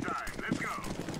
Time. Let's go.